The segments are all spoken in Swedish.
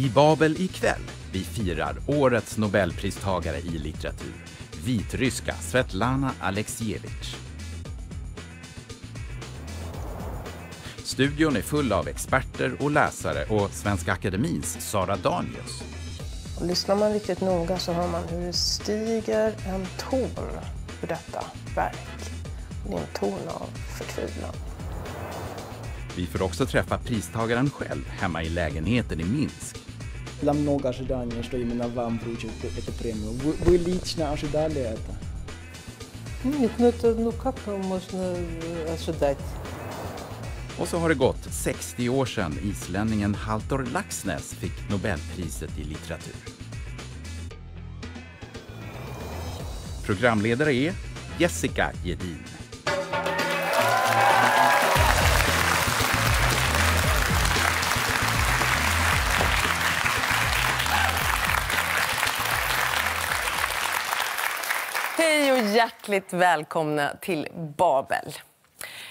I Babel ikväll. Vi firar årets nobelpristagare i litteratur. Vitryska Svetlana Aleksijevitj. Studion är full av experter och läsare och Svenska Akademins Sara Danius. Och lyssnar man riktigt noga så hör man hur det stiger en ton ur detta verk. Det är en ton av förtvivlan. Vi får också träffa pristagaren själv hemma i lägenheten i Minsk. Для много ожиданий, что именно вам вручат эту премию. Вы, вы лично ожидали это? Нет, ну это, ну как можно э, ожидать? Och så har det gått 60 år sedan islänningen Haltor Laxness fick Nobelpriset i litteratur. Programledare är Jessica Gedin. Hjärtligt välkomna till Babel.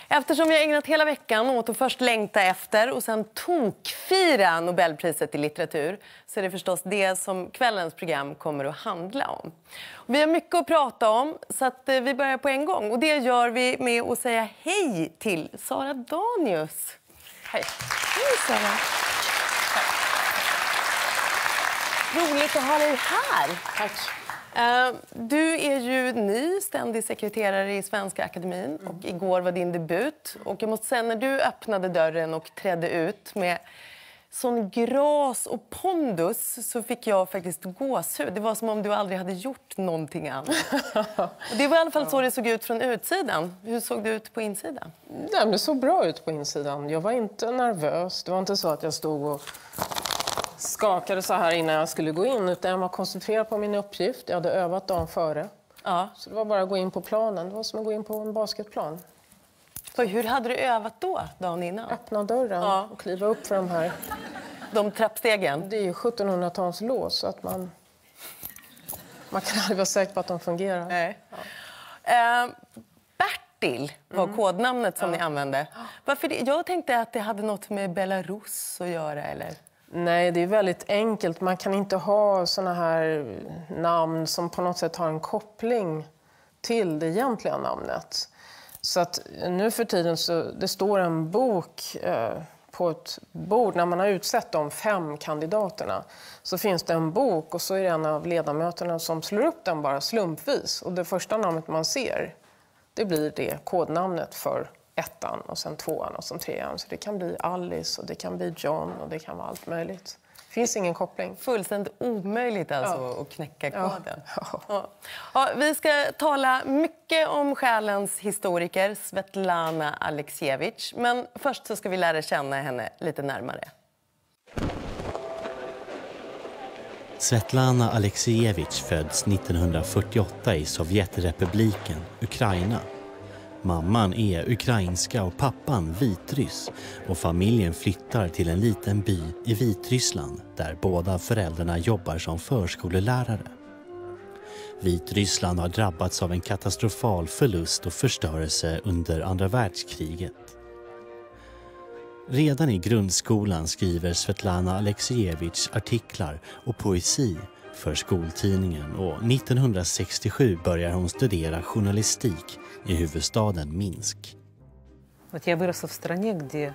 Eftersom vi har ägnat hela veckan åt att först längta efter och sen tokfira Nobelpriset i litteratur så är det förstås det som kvällens program kommer att handla om. Och vi har mycket att prata om, så att eh, vi börjar på en gång. Och det gör vi med att säga hej till Sara Danius. Hej. Hej, Sara. Roligt att ha dig här. Tack. Eh, Du är ju ny ständig sekreterare i Svenska Akademin och igår var din debut. Och jag måste säga, när du öppnade dörren och trädde ut med sån gras och pondus så fick jag faktiskt gåshud. Det var som om du aldrig hade gjort någonting annat. Det var i alla fall så det såg ut från utsidan. Hur såg det ut på insidan? Nej, men det såg bra ut på insidan. Jag var inte nervös. Det var inte så att jag stod och skakade så här innan jag skulle gå in. Utan jag var koncentrerad på min uppgift. Jag hade övat dagen före. Ja. Så det var bara att gå in på planen. Det var som att gå in på en basketplan. Och hur hade du övat då, dagen innan? Öppna dörren Ja. och kliva upp för de här. De trappstegen? Det är ju 1700-talslås så att man... Man kan aldrig vara säker på att de fungerar. Nej. Eh, Bertil var kodnamnet som ni använde. Varför det? Jag tänkte att det hade något med Belarus att göra. Eller? Nej, det är väldigt enkelt. Man kan inte ha såna här namn som på något sätt har en koppling till det egentliga namnet. Så att nu för tiden så det står en bok eh, på ett bord när man har utsett de fem kandidaterna. Så finns det en bok och så är det en av ledamöterna som slår upp den bara slumpvis. Och det första namnet man ser, det blir det kodnamnet för ettan och sen tvåan och sen trean. Så det kan bli Alice och det kan bli John och det kan vara allt möjligt. Det finns ingen koppling. Fullständigt omöjligt alltså Ja. att knäcka koden. Ja. Ja. Ja, vi ska tala mycket om själens historiker Svetlana Aleksijevitj. Men först så ska vi lära känna henne lite närmare. Svetlana Aleksijevitj föds 1948 i Sovjetrepubliken Ukraina. Mamman är ukrainska och pappan vitryss och familjen flyttar till en liten by i Vitryssland där båda föräldrarna jobbar som förskolelärare. Vitryssland har drabbats av en katastrofal förlust och förstörelse under andra världskriget. Redan i grundskolan skriver Svetlana Aleksijevitj artiklar och poesi för skoltidningen och 1967 börjar hon studera journalistik i huvudstaden Minsk. Вот я выросла в стране, где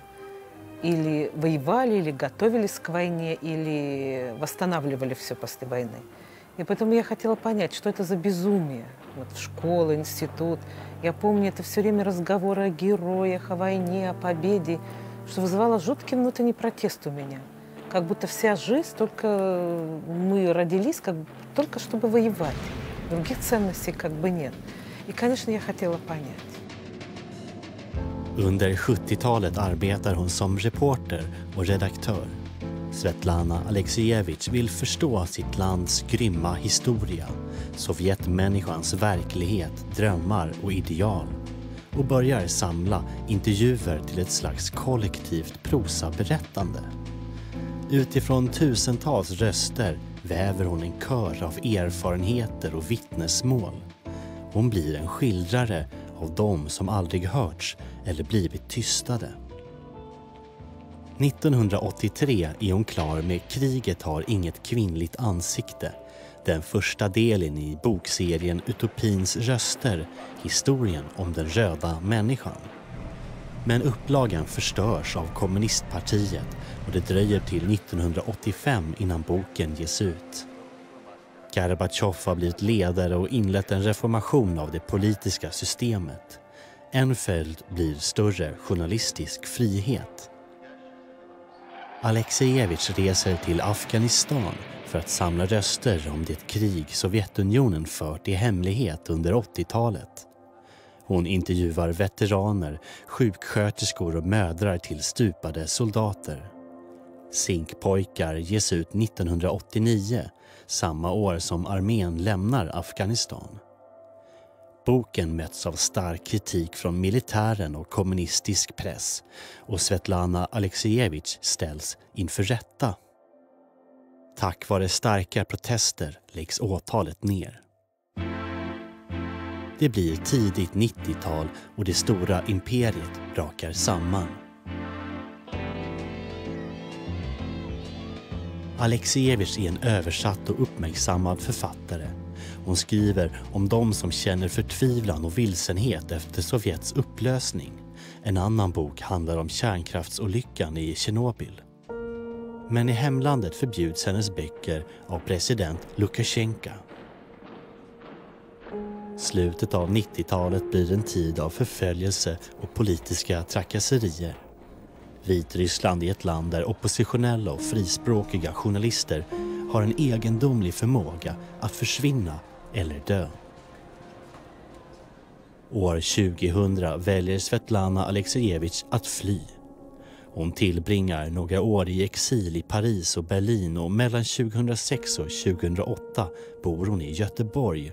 или воевали, или готовились к войне, или восстанавливали все после войны. И поэтому я хотела понять, что это за безумие. Вот в школу, институт. Я помню это все время разговоры о героях, о войне, о победе, что вызывало жуткий внутренний протест у меня. Как будто вся жизнь, только мы родились, как, только чтобы воевать. Других ценностей как бы нет. И, конечно, я хотела понять. Under 70-talet arbetar hon som reporter och redaktör. Svetlana Aleksijevitj vill förstå sitt lands grymma historia, Sovjetmänniskans verklighet, drömmar och ideal och börjar samla intervjuer till ett slags kollektivt prosaberättande. Utifrån tusentals röster väver hon en kör av erfarenheter och vittnesmål. Hon blir en skildrare av dem som aldrig hörts eller blivit tystade. 1983 är hon klar med Kriget har inget kvinnligt ansikte. Den första delen i bokserien Utopins röster, historien om den röda människan. Men upplagan förstörs av kommunistpartiet och det dröjer till 1985 innan boken ges ut. Gorbatjov har blivit ledare och inlett en reformation av det politiska systemet. En följd blir större journalistisk frihet. Alexejevitj reser till Afghanistan för att samla röster om det krig Sovjetunionen fört i hemlighet under 80-talet. Hon intervjuar veteraner, sjuksköterskor och mödrar till stupade soldater. Zinkpojkar ges ut 1989, samma år som armén lämnar Afghanistan. Boken möts av stark kritik från militären och kommunistisk press och Svetlana Alexejevitj ställs inför rätta. Tack vare starka protester läggs åtalet ner. Det blir tidigt 90-tal och det stora imperiet brakar samman. Alexievich är en översatt och uppmärksammad författare. Hon skriver om de som känner förtvivlan och vilsenhet efter Sovjets upplösning. En annan bok handlar om kärnkraftsolyckan i Tjernobyl. Men i hemlandet förbjuds hennes böcker av president Lukasjenko. Slutet av 90-talet blir en tid av förföljelse och politiska trakasserier. Vitryssland är ett land där oppositionella och frispråkiga journalister har en egendomlig förmåga att försvinna eller dö. År 2000 väljer Svetlana Alexejevitj att fly. Hon tillbringar några år i exil i Paris och Berlin och mellan 2006 och 2008 bor hon i Göteborg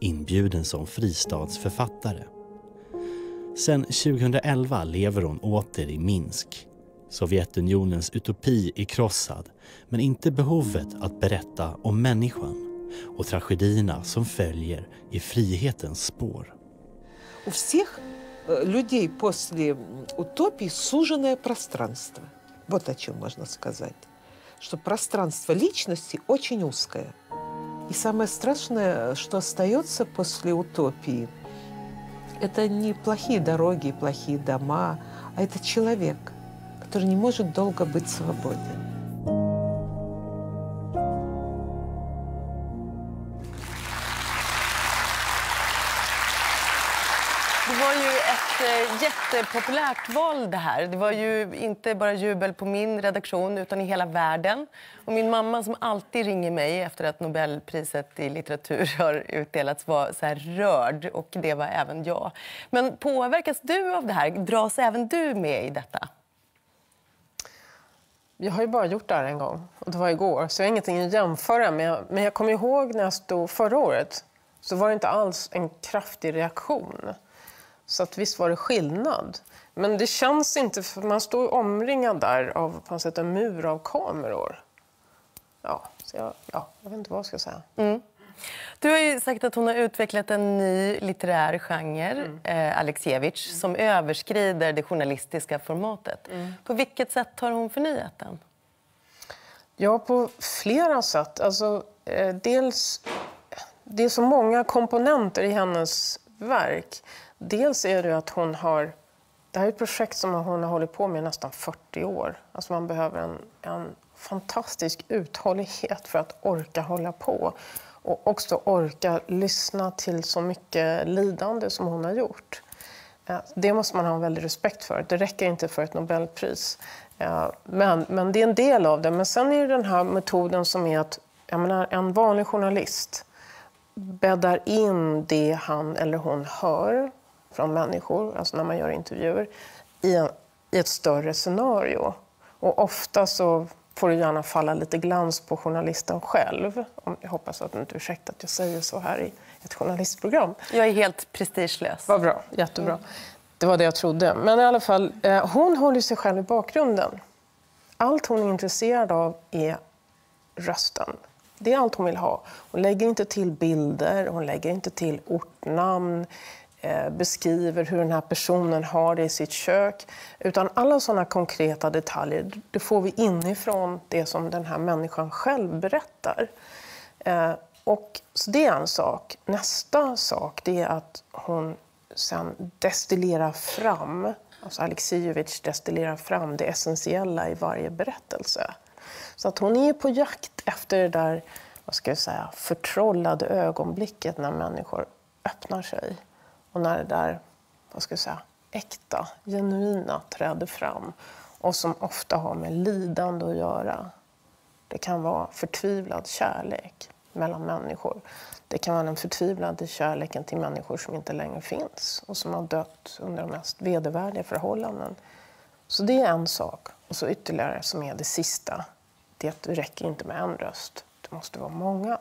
inbjuden som fristadsförfattare. Sen 2011 lever hon åter i Minsk. Sovjetunionens utopi är krossad, men inte behovet att berätta om människan och tragedierna som följer i frihetens spår. У всех э, людей после утопии суженное пространство. Вот о чем можно сказать. Что пространство личности очень узкое. И самое страшное, что остается после утопии, это не плохие дороги, плохие дома, а это человек, который не может долго быть свободен. Det var ju ett eh, jättepopulärt val det här. Det var ju inte bara jubel på min redaktion utan i hela världen. Och min mamma som alltid ringer mig efter att Nobelpriset i litteratur har utdelats var så här rörd och det var även jag. Men påverkas du av det här? Dras även du med i detta? Jag har ju bara gjort det här en gång och det var igår så jag har ingenting att jämföra med. Men jag kommer ihåg när jag stod förra året så var det inte alls en kraftig reaktion. Så att visst var det skillnad. Men det känns inte, för man står omringad där av på något sätt en mur av kameror. Ja, så jag, ja, jag vet inte vad jag ska säga. Mm. Du har ju sagt att hon har utvecklat en ny litterär genre, mm. eh, Alexejevitj, mm. som överskrider det journalistiska formatet. Mm. På vilket sätt har hon förnyat den? Ja, på flera sätt. Alltså, eh, dels, det är så många komponenter i hennes verk. Dels är det att hon har... Det här är ett projekt som hon har hållit på med i nästan 40 år. Alltså man behöver en, en fantastisk uthållighet för att orka hålla på. Och också orka lyssna till så mycket lidande som hon har gjort. Eh, det måste man ha en väldig respekt för. Det räcker inte för ett Nobelpris. Eh, men, men det är en del av det. Men sen är det den här metoden som är att jag menar, en vanlig journalist bäddar in det han eller hon hör från människor, alltså när man gör intervjuer, i, en, i ett större scenario. Och ofta så får det gärna falla lite glans på journalisten själv. Jag hoppas att du inte ursäktar att jag säger så här i ett journalistprogram. Jag är helt prestigelös. Vad bra, jättebra. Det var det jag trodde. Men i alla fall, eh, hon håller sig själv i bakgrunden. Allt hon är intresserad av är rösten. Det är allt hon vill ha. Hon lägger inte till bilder, hon lägger inte till ortnamn. Eh, beskriver hur den här personen har det i sitt kök. Utan alla sådana konkreta detaljer, det får vi inifrån det som den här människan själv berättar. Eh, och, så det är en sak. Nästa sak det är att hon sen destillerar fram, alltså Alexievich destillerar fram det essentiella i varje berättelse. Så att hon är på jakt efter det där vad ska jag säga, förtrollade ögonblicket när människor öppnar sig. Och när det där vad ska jag säga, äkta, genuina träder fram. Och som ofta har med lidande att göra. Det kan vara förtvivlad kärlek mellan människor. Det kan vara den förtvivlade kärleken till människor som inte längre finns och som har dött under de mest vedervärdiga förhållanden. Så det är en sak. Och så ytterligare som är det sista, det är att det räcker inte med en röst. Det måste vara många.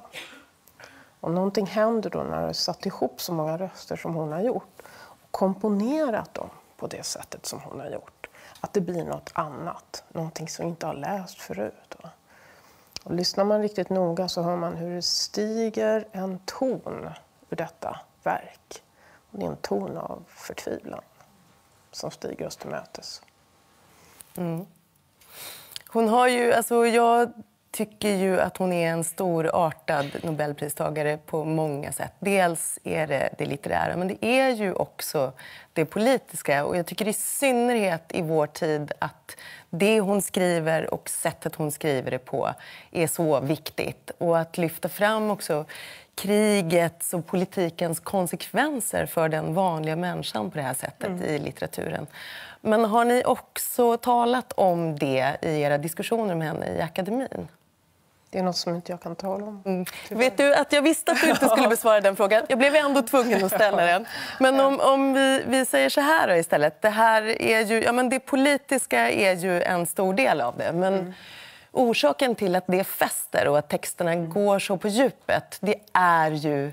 Och någonting händer då när du satt ihop så många röster som hon har gjort och komponerat dem på det sättet som hon har gjort. Att det blir något annat, någonting som vi inte har läst förut. Va? Och lyssnar man riktigt noga så hör man hur det stiger en ton ur detta verk. Och det är en ton av förtvivlan som stiger oss till mötes. Mm. Hon har ju, alltså jag tycker ju att hon är en storartad Nobelpristagare på många sätt. Dels är det det litterära, men det är ju också det politiska. Och jag tycker i synnerhet i vår tid att det hon skriver och sättet hon skriver det på är så viktigt. Och att lyfta fram också krigets och politikens konsekvenser för den vanliga människan på det här sättet mm. i litteraturen. Men har ni också talat om det i era diskussioner med henne i akademin? Det är något som inte jag kan tala om. Mm. Vet du att Jag visste att du inte skulle besvara den frågan. Jag blev ändå tvungen att ställa den. Men om, om vi, vi säger så här istället. Det, här är ju, ja, men det politiska är ju en stor del av det. Men mm. orsaken till att det fäster och att texterna mm. går så på djupet det är ju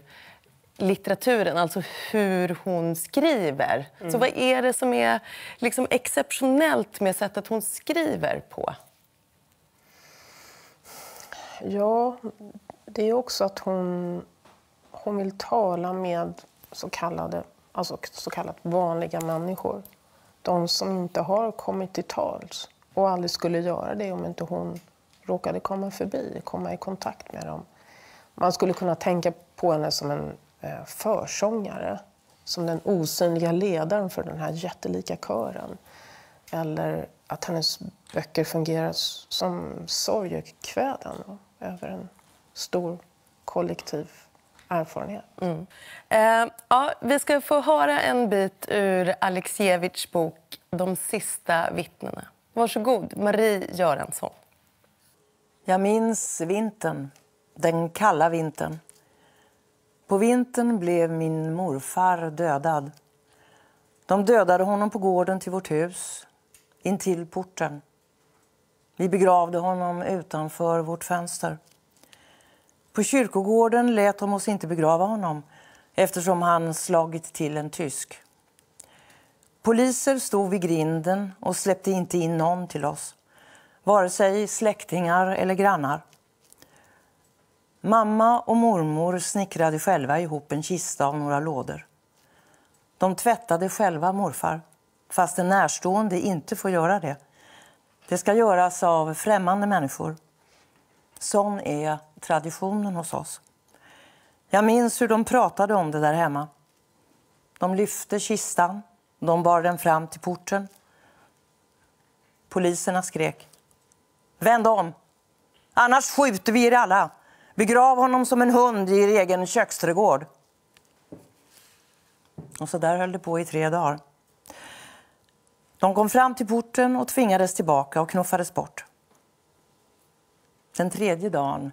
litteraturen, alltså hur hon skriver. Mm. Så vad är det som är liksom exceptionellt med sättet hon skriver på? Ja, det är också att hon, hon vill tala med så kallade, alltså så kallat vanliga människor. De som inte har kommit till tals och aldrig skulle göra det om inte hon råkade komma förbi, komma i kontakt med dem. Man skulle kunna tänka på henne som en eh, försångare, som den osynliga ledaren för den här jättelika kören. Eller att hennes böcker fungerar som sorgekväden över en stor kollektiv erfarenhet. Mm. Eh, ja, vi ska få höra en bit ur Alexievits bok De sista vittnena. Varsågod, Marie Göransson. Jag minns vintern, den kalla vintern. På vintern blev min morfar dödad. De dödade honom på gården till vårt hus, intill porten. Vi begravde honom utanför vårt fönster. På kyrkogården lät de oss inte begrava honom eftersom han slagit till en tysk. Poliser stod vid grinden och släppte inte in någon till oss. Vare sig släktingar eller grannar. Mamma och mormor snickrade själva ihop en kista av några lådor. De tvättade själva morfar, fast en närstående inte får göra det. Det ska göras av främmande människor. Sån är traditionen hos oss. Jag minns hur de pratade om det där hemma. De lyfte kistan, de bar den fram till porten. Poliserna skrek. Vänd om! Annars skjuter vi er alla! Begrav honom som en hund i er egen köksträdgård. Och så där höll det på i tre dagar. De kom fram till porten och tvingades tillbaka och knuffades bort. Den tredje dagen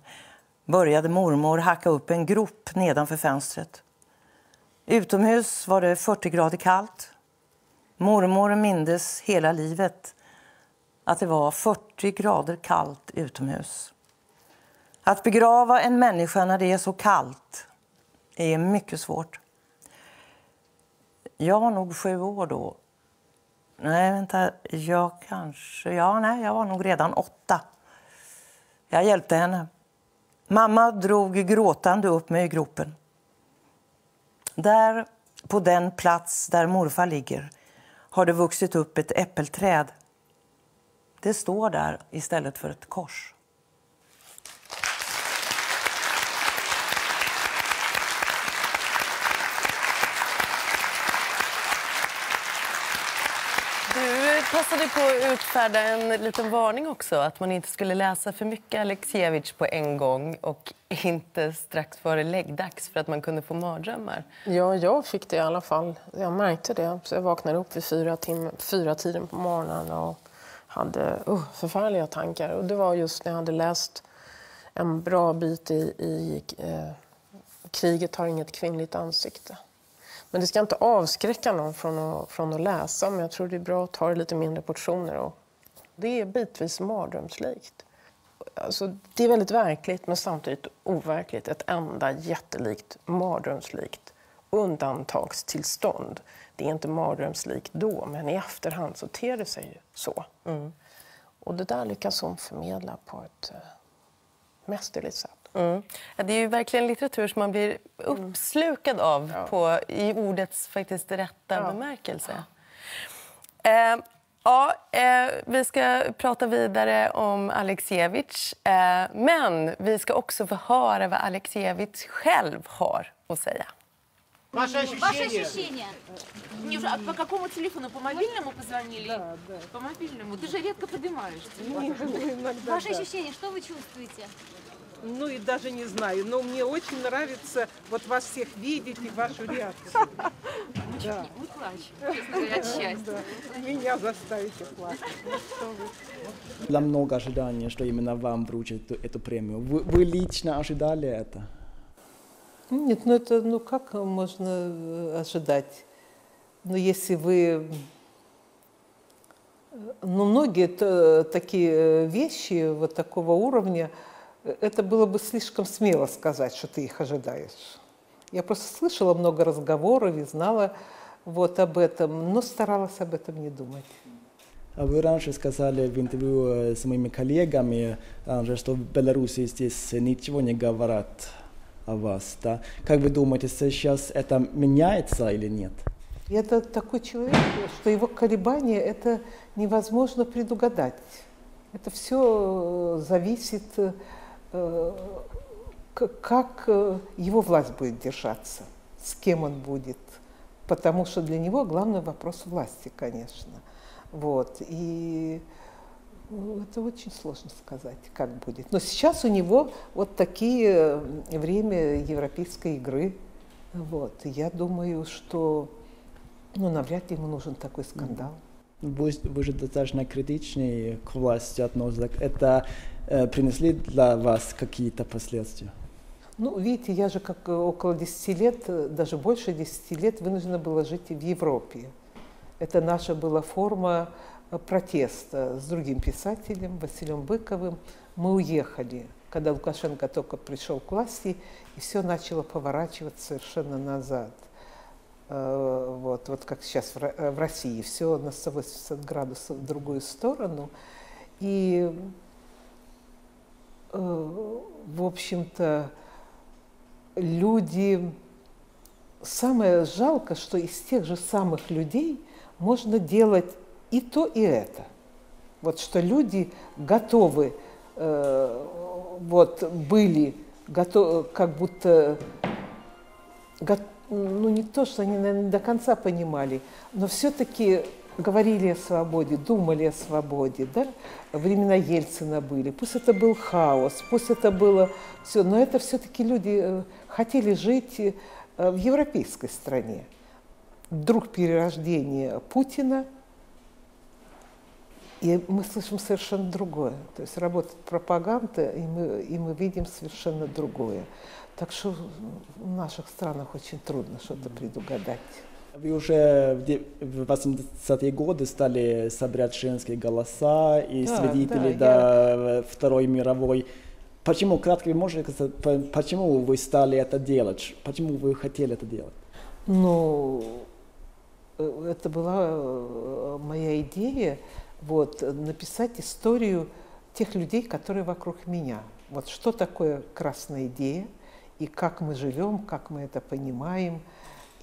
började mormor hacka upp en grop nedanför fönstret. Utomhus var det 40 grader kallt. Mormor mindes hela livet att det var 40 grader kallt utomhus. Att begrava en människa när det är så kallt är mycket svårt. Jag var nog sju år då Nej, vänta. Jag kanske... Ja, nej, jag var nog redan åtta. Jag hjälpte henne. Mamma drog gråtande upp mig i gropen. Där på den plats där morfar ligger har det vuxit upp ett äppelträd. Det står där istället för ett kors. Du passade på att utfärda en liten varning också. Att man inte skulle läsa för mycket Alexievich på en gång och inte strax före läggdags för att man kunde få mardrömmar. Ja, jag fick det i alla fall. Jag märkte det. Så jag vaknade upp vid fyra, tim- fyra tiden på morgonen och hade uh, förfärliga tankar. Och det var just när jag hade läst en bra bit i, i eh, Kriget har inget kvinnligt ansikte. Men det ska inte avskräcka någon från att, från att läsa, men jag tror det är bra att ta det lite mindre portioner. Och det är bitvis mardrömslikt. Alltså, det är väldigt verkligt, men samtidigt overkligt. Ett enda jättelikt mardrömslikt undantagstillstånd. Det är inte mardrömslikt då, men i efterhand så ter det sig så. Och det där lyckas hon förmedla på ett eh, mästerligt sätt. Mm. Ja, det är ju verkligen litteratur som man blir uppslukad av på, i ordets faktiskt rätta bemärkelse. Eh, ja, eh, vi ska prata vidare om Alexievich. Eh, men vi ska också få höra vad Alexievich själv har att säga. Ваши Ваши ощущения? ощущения? Мне уже, а по какому телефону? По мобильному позвонили? По мобильному. Ты же редко поднимаешься. Ваши ощущения, что вы чувствуете? Ну и даже не знаю, но мне очень нравится вот вас всех видеть и вашу реакцию. Да. Мы плачем, честно говоря, от счастья. Меня заставите плакать. Для много ожиданий, что именно вам вручат эту, эту премию. Вы, вы лично ожидали это? Нет, ну это, ну как можно э, ожидать? Ну если вы... э, Ну многие т- такие э, вещи вот такого уровня, э, это было бы слишком смело сказать, что ты их ожидаешь. Я просто слышала много разговоров и знала вот об этом, но старалась об этом не думать. А вы раньше сказали в интервью э, с моими коллегами, раньше, что в Беларуси здесь ничего не говорят о вас. Да? Как вы думаете, сейчас это меняется или нет? Это такой человек, что его колебания это невозможно предугадать. Это все зависит, э, к- как э, его власть будет держаться, с кем он будет. Потому что для него главный вопрос власти, конечно. Вот. И ну, это очень сложно сказать, как будет. Но сейчас у него вот такие э, время европейской игры. Вот. Я думаю, что ну, навряд ли ему нужен такой скандал. Вы, вы же достаточно критичны к власти относятся. Это э, принесли для вас какие-то последствия? Ну, видите, я же как э, около 10 лет, э, даже больше 10 лет вынуждена была жить в Европе. Это наша была форма э, протеста с другим писателем, Василием Быковым. Мы уехали, когда Лукашенко только пришел к власти, и все начало поворачиваться совершенно назад. Э, Вот, вот как сейчас в Ро- э, в России, все на 180 градусов в другую сторону. И, э, в общем-то, люди... Самое жалко, что из тех же самых людей можно делать и то, и это. Вот что люди готовы, э, вот были готовы, как будто, го- ну не то, что они, наверное, до конца понимали, но все-таки говорили о свободе, думали о свободе, да? Времена Ельцина были. Пусть это был хаос, пусть это было все, но это все-таки люди э, хотели жить э, в европейской стране. Вдруг перерождение Путина, и мы слышим совершенно другое. То есть работает пропаганда, и мы, и мы видим совершенно другое. Так что в наших странах очень трудно что-то предугадать. Вы уже в де- в 80-е годы стали собирать женские голоса и Да, свидетели да, до Второй мировой. Почему, кратко вы можете сказать, по- почему вы стали это делать? Почему вы хотели это делать? Ну, э, это была э, моя идея, вот, написать историю тех людей, которые вокруг меня. Вот что такое красная идея, и как мы живем, как мы это понимаем.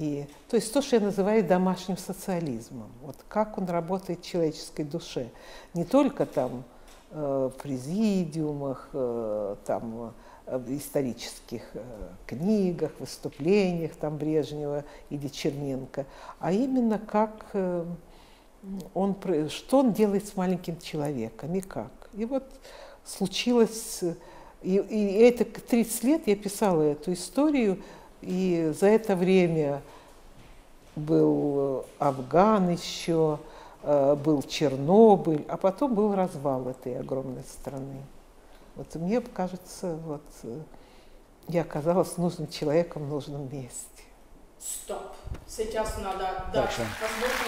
И, то есть то, что я называю домашним социализмом. Вот как он работает в человеческой душе. Не только там э, в президиумах, э, там, в исторических э, книгах, выступлениях там Брежнева или Черненко, а именно как он, что он делает с маленьким человеком и как. И вот случилось, и, и это 30 лет я писала эту историю, и за это время был Афган еще, э, был Чернобыль, а потом был развал этой огромной страны. Вот мне кажется, вот э, я оказалась нужным человеком в нужном месте. Стоп. Сейчас надо дать возможность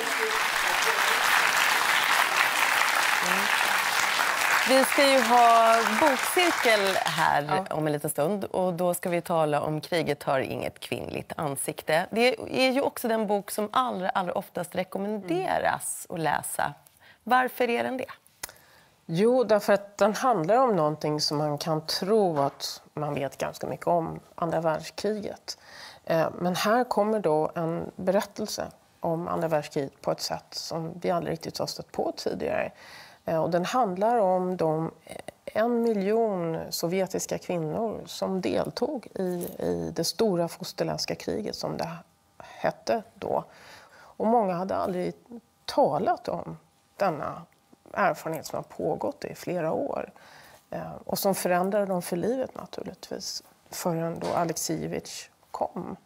Vi ska ju ha bokcirkel här ja. om en liten stund. Och Då ska vi tala om Kriget har inget kvinnligt ansikte. Det är ju också den bok som allra, allra oftast rekommenderas mm. att läsa. Varför är den det? Jo, därför att den handlar om någonting som man kan tro att man vet ganska mycket om, andra världskriget. Eh, men här kommer då en berättelse om andra världskriget på ett sätt som vi aldrig riktigt har stött på tidigare. Eh, och den handlar om de eh, en miljon sovjetiska kvinnor som deltog i, i det stora fosterländska kriget, som det hette då. Och många hade aldrig talat om denna erfarenhet som har pågått i flera år eh, och som förändrade dem för livet naturligtvis förrän då Aleksijevitj kom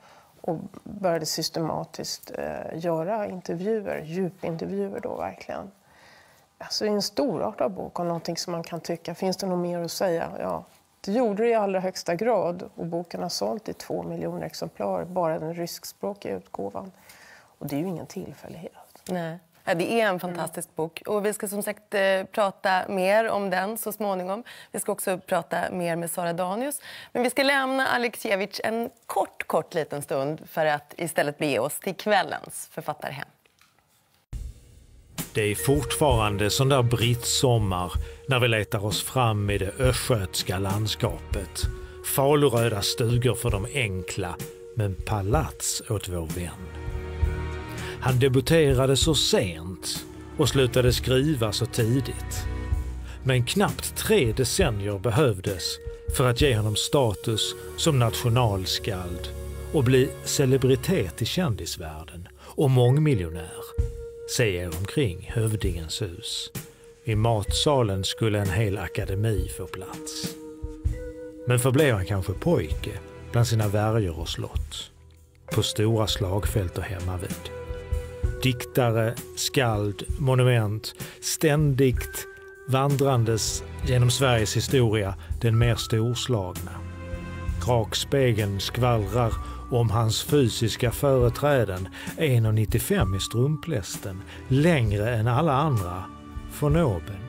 och började systematiskt göra intervjuer, djupintervjuer då verkligen. Alltså en storartad bok om någonting som man kan tycka, finns det något mer att säga? Ja, det gjorde det i allra högsta grad och boken har sålt i två miljoner exemplar, bara den ryskspråkiga utgåvan. Och det är ju ingen tillfällighet. Nej. Ja, det är en fantastisk mm. bok. Och vi ska som sagt eh, prata mer om den så småningom. Vi ska också prata mer med Sara Danius. Men vi ska lämna Aleksijevitj en kort, kort liten stund för att istället bege oss till kvällens författarhem. Det är fortfarande sån där brittsommar när vi letar oss fram i det östgötska landskapet. Faluröda stugor för de enkla, men palats åt vår vän. Han debuterade så sent och slutade skriva så tidigt. Men knappt tre decennier behövdes för att ge honom status som nationalskald och bli celebritet i kändisvärlden och mångmiljonär. Se er omkring hövdingens hus. I matsalen skulle en hel akademi få plats. Men förblev han kanske pojke bland sina värjor och slott. På stora slagfält och hemmavid diktare, skald, monument, ständigt vandrandes genom Sveriges historia den mer storslagna. Rakspegeln skvallrar om hans fysiska företräden, 1,95 i strumplästen, längre än alla andra, von oben.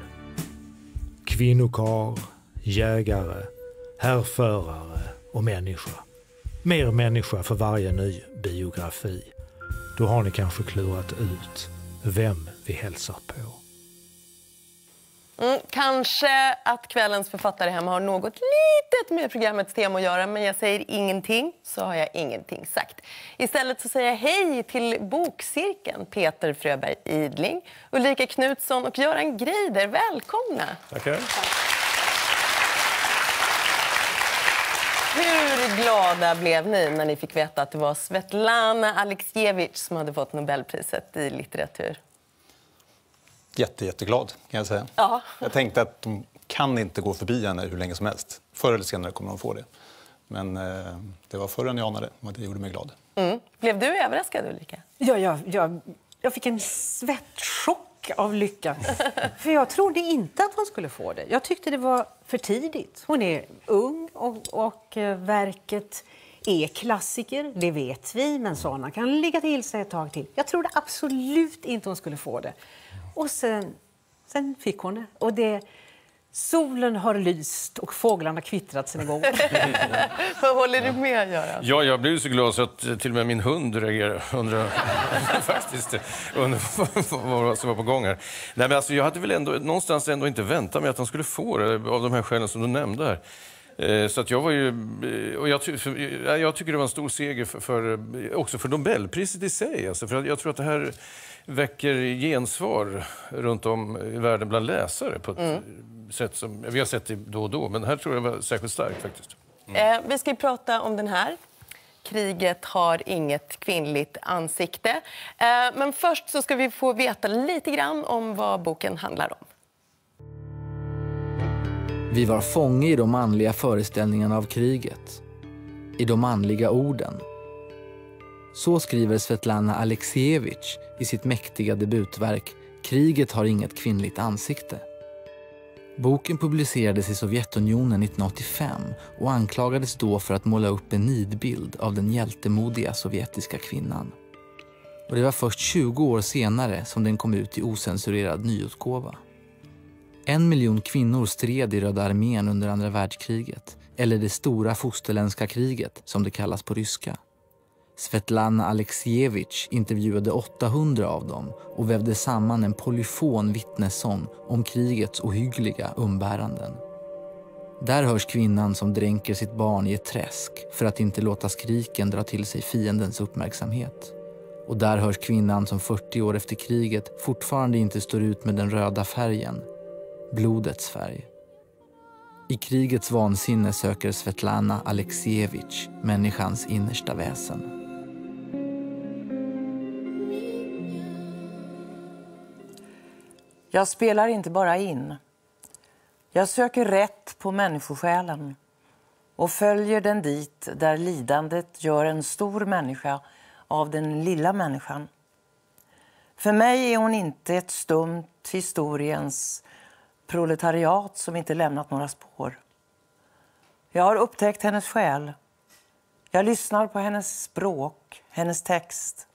Kvinnokar, jägare, härförare och människa. Mer människa för varje ny biografi. Då har ni kanske klurat ut vem vi hälsar på. Mm, kanske att kvällens författare hemma har något litet med programmets tema att göra men jag säger ingenting så har jag ingenting sagt. Istället så säger jag hej till Bokcirkeln, Peter Fröberg Idling, Ulrika Knutsson och Göran Greider. Välkomna! Tackar. Hur glada blev ni när ni fick veta att det var Svetlana Aleksijevitj som hade fått Nobelpriset i litteratur? Jätte, jätteglad, kan jag säga. Ja. Jag tänkte att de kan inte gå förbi henne hur länge som helst. Förr eller senare kommer de få det. Men eh, det var förr än jag anade och det gjorde mig glad. Mm. Blev du överraskad, Ulrika? Ja, ja, ja, jag fick en svettchock av lycka. För jag trodde inte att hon skulle få det. Jag tyckte det var för tidigt. Hon är ung och, och eh, verket är klassiker, det vet vi, men såna kan ligga till sig ett tag till. Jag trodde absolut inte hon skulle få det. Och sen, sen fick hon det. Och det Solen har lyst och fåglarna kvittrat sen igår. Vad håller du med, Göran? Ja, jag blev så glad så att till och med min hund reagerade. Undrar faktiskt undrar vad som var på gång här. Nej, men alltså, jag hade väl ändå någonstans ändå inte väntat mig att han skulle få det av de här skälen som du nämnde här. Eh, Så att jag var ju... eh, Och jag, ja, jag tycker det var en stor seger för, för, eh, också för Nobelpriset i sig. Alltså, för att jag tror att det här väcker gensvar runt om i världen bland läsare på ett Mm. sätt som... Vi har sett det då och då, men här tror jag var särskilt starkt faktiskt. Eh, vi ska ju prata om den här. Kriget har inget kvinnligt ansikte. Eh, men först så ska vi få veta lite grann om vad boken handlar om. Vi var fånge i de manliga föreställningarna av kriget. I de manliga orden. Så skriver Svetlana Alexievich i sitt mäktiga debutverk Kriget har inget kvinnligt ansikte. Boken publicerades i Sovjetunionen 1985 och anklagades då för att måla upp en nidbild av den hjältemodiga sovjetiska kvinnan. Och det var först 20 år senare som den kom ut i osensurerad nyutgåva. En miljon kvinnor stred i Röda armén under andra världskriget, eller det stora fosterländska kriget som det kallas på ryska. Svetlana Alexievich intervjuade 800 av dem och vävde samman en polyfon vittnessång om krigets ohyggliga umbäranden. Där hörs kvinnan som dränker sitt barn i ett träsk för att inte låta skriken dra till sig fiendens uppmärksamhet. Och där hörs kvinnan som 40 år efter kriget fortfarande inte står ut med den röda färgen, blodets färg. I krigets vansinne söker Svetlana Alexievich människans innersta väsen. Jag spelar inte bara in. Jag söker rätt på människosjälen och följer den dit där lidandet gör en stor människa av den lilla människan. För mig är hon inte ett stumt historiens proletariat som inte lämnat några spår. Jag har upptäckt hennes själ. Jag lyssnar på hennes språk, hennes text.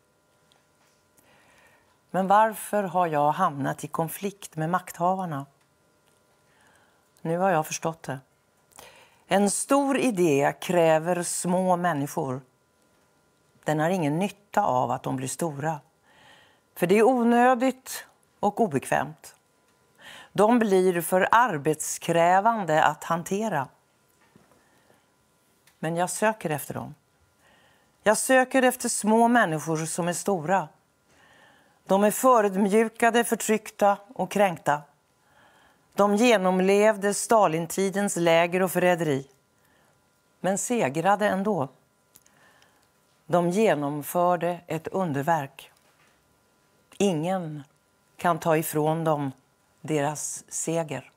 Men varför har jag hamnat i konflikt med makthavarna? Nu har jag förstått det. En stor idé kräver små människor. Den har ingen nytta av att de blir stora. För det är onödigt och obekvämt. De blir för arbetskrävande att hantera. Men jag söker efter dem. Jag söker efter små människor som är stora. De är förödmjukade, förtryckta och kränkta. De genomlevde Stalintidens läger och förräderi, men segrade ändå. De genomförde ett underverk. Ingen kan ta ifrån dem deras seger.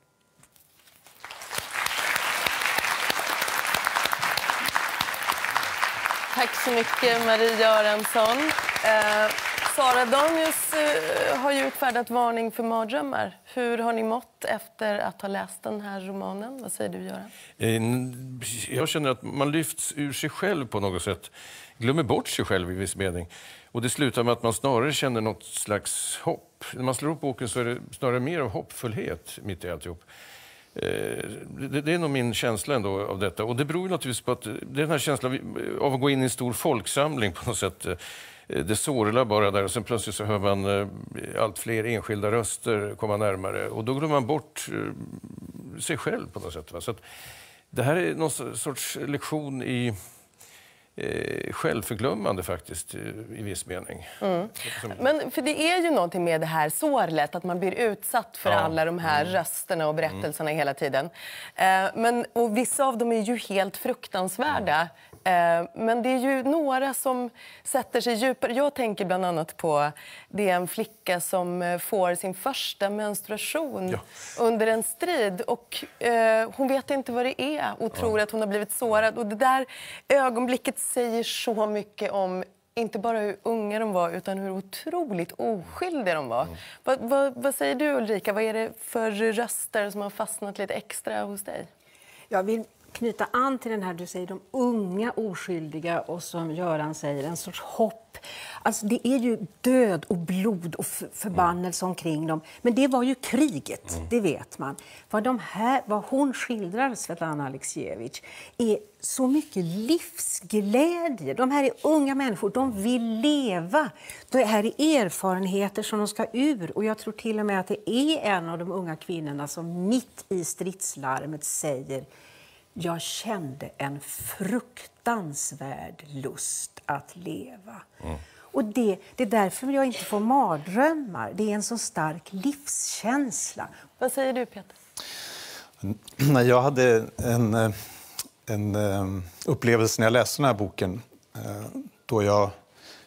Tack så mycket, Marie Göransson. Eh, Sara Danius eh, har ju utfärdat varning för mardrömmar. Hur har ni mått efter att ha läst den här romanen? Vad säger du, Göran? Eh, jag känner att man lyfts ur sig själv på något sätt. Glömmer bort sig själv i viss mening. Och det slutar med att man snarare känner något slags hopp. När man slår upp boken så är det snarare mer av hoppfullhet mitt i alltihop. Eh, det, det är nog min känsla ändå av detta. Och det beror ju naturligtvis på att det är den här känslan av att gå in i en stor folksamling på något sätt. Eh, Det sorlar bara där och sen plötsligt så hör man eh, allt fler enskilda röster komma närmare och då glömmer man bort eh, sig själv på något sätt. Va? Så det här är någon sorts lektion i eh, självförglömmande faktiskt i viss mening. Mm. Men för det är ju någonting med det här sorlet, att man blir utsatt för Ja. alla de här rösterna och berättelserna hela tiden. Eh, men, och vissa av dem är ju helt fruktansvärda. Eh, men det är ju några som sätter sig djupare. Jag tänker bland annat på det är en flicka som eh, får sin första menstruation under en strid. Och, eh, hon vet inte vad det är och tror att hon har blivit sårad. Och det där ögonblicket säger så mycket om inte bara hur unga de var, utan hur otroligt oskyldiga de var. Vad, vad, vad säger du, Ulrika? Vad är det för röster som har fastnat lite extra hos dig? Jag vill knyta an till den här du säger, de unga oskyldiga och som Göran säger, en sorts hopp. Alltså det är ju död och blod och förbannelse omkring dem. Men det var ju kriget, det vet man. Vad, de här, vad hon skildrar, Svetlana Alexievich, är så mycket livsglädje. De här är unga människor, de vill leva. Det här är erfarenheter som de ska ur. Och jag tror till och med att det är en av de unga kvinnorna som mitt i stridslarmet säger jag kände en fruktansvärd lust att leva. Mm. Och det, det är därför jag inte får mardrömmar. Det är en så stark livskänsla. Vad säger du, Peter? Jag hade en, eh, en eh, upplevelse när jag läste den här boken eh, då jag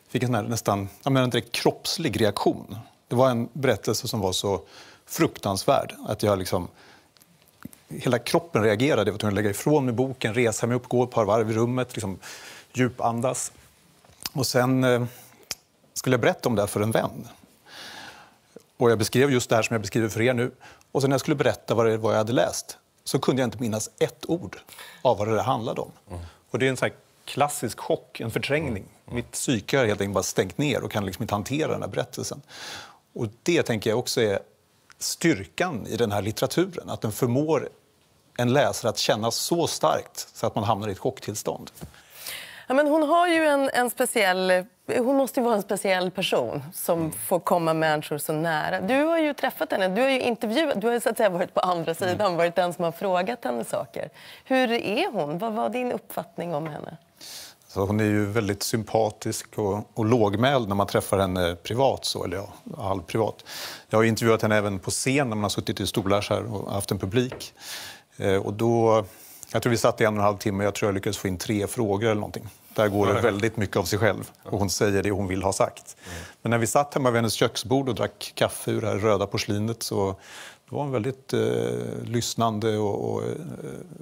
fick en här nästan jag menar, en direkt kroppslig reaktion. Det var en berättelse som var så fruktansvärd att jag liksom hela kroppen reagerade. Jag var tvungen att lägga ifrån mig boken, resa mig upp, gå ett par varv i rummet, liksom djupandas. Och sen eh, skulle jag berätta om det här för en vän. Och jag beskrev just det här som jag beskriver för er nu. Och sen när jag skulle berätta vad det var jag hade läst så kunde jag inte minnas ett ord av vad det handlade om. Och det är en sån klassisk chock, en förträngning. Mitt psyke har helt enkelt bara stängt ner och kan liksom inte hantera den här berättelsen. Och det tänker jag också är styrkan i den här litteraturen. Att den förmår en läsare att känna så starkt så att man hamnar i ett chocktillstånd. Ja, men hon har ju en, en speciell... Hon måste ju vara en speciell person som får komma människor så nära. Du har ju träffat henne, du har ju intervjuat, du har så att säga varit på andra sidan, varit den som har frågat henne saker. Hur är hon? Vad var din uppfattning om henne? Så hon är ju väldigt sympatisk och, och lågmäld när man träffar henne privat. Så, eller ja, halvprivat. Jag har intervjuat henne även på scen när man har suttit i stolar här och haft en publik. Eh, och då, jag tror vi satt i en och en halv timme jag tror jag lyckades få in tre frågor eller någonting. Där går det väldigt mycket av sig själv och hon säger det hon vill ha sagt. Men när vi satt hemma vid hennes köksbord och drack kaffe ur det här röda porslinet så då var hon väldigt eh, lyssnande och, och eh,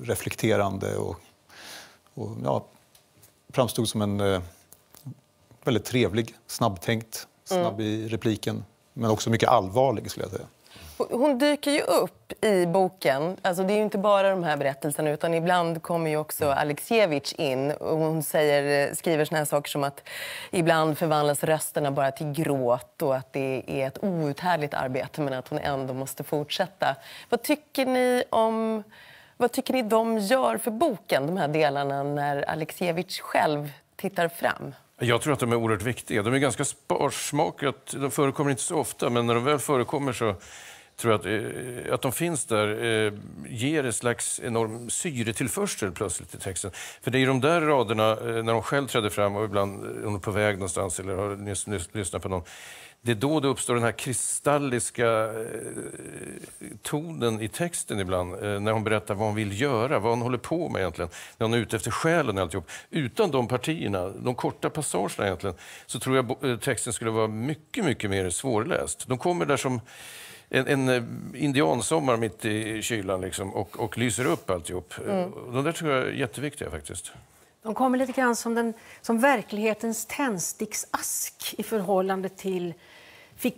reflekterande och, och ja, framstod som en eh, väldigt trevlig, snabbtänkt, snabb i repliken. Men också mycket allvarlig skulle jag säga. Hon dyker ju upp i boken. Alltså det är ju inte bara de här berättelserna utan ibland kommer ju också Alexievich in och hon säger, skriver såna här saker som att ibland förvandlas rösterna bara till gråt och att det är ett outhärdligt arbete men att hon ändå måste fortsätta. Vad tycker ni om vad tycker ni de gör för boken, de här delarna, när Alexievich själv tittar fram? Jag tror att de är oerhört viktiga. De är ganska sparsmakade, de förekommer inte så ofta, men när de väl förekommer så tror att, eh, att de finns där eh, ger en slags enorm syretillförsel plötsligt i texten. För det är de där raderna, eh, när de själv träder fram och ibland är hon på väg någonstans eller har nyss, nyss, lyssnat på någon, det är då det uppstår den här kristalliska tonen i texten ibland, när hon berättar vad hon vill göra, vad hon håller på med egentligen, när hon är ute efter själen och alltihop. Utan de partierna, de korta passagerna egentligen, så tror jag texten skulle vara mycket, mycket mer svårläst. De kommer där som en, en eh, indiansommar mitt i kylan liksom, och, och lyser upp alltihop. Mm. De där tror jag är jätteviktiga faktiskt. De kommer lite grann som, den, som verklighetens tändsticksask i förhållande till fik,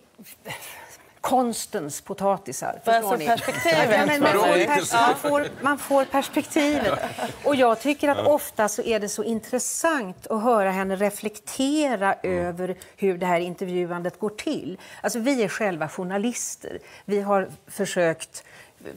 konstens potatisar. För förstår ni? perspektivet, Ja, men man, får pers- man, får, man får perspektivet. Och jag tycker att ofta så är det så intressant att höra henne reflektera över hur det här intervjuandet går till. Alltså, vi är själva journalister. Vi har försökt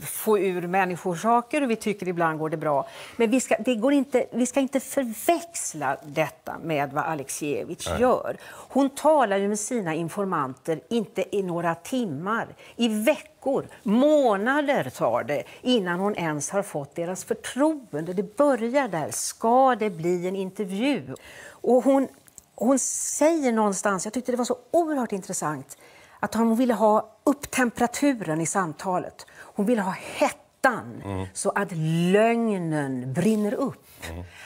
få ur människor saker och vi tycker ibland går det bra. Men vi ska, det går inte, vi ska inte förväxla detta med vad Alexievich Nej. gör. Hon talar ju med sina informanter inte i några timmar, i veckor, månader tar det innan hon ens har fått deras förtroende. Det börjar där. Ska det bli en intervju? Och hon, hon säger någonstans, jag tyckte det var så oerhört intressant, att hon ville ha upp temperaturen i samtalet. Hon ville ha hettan Mm. så att lögnen brinner upp.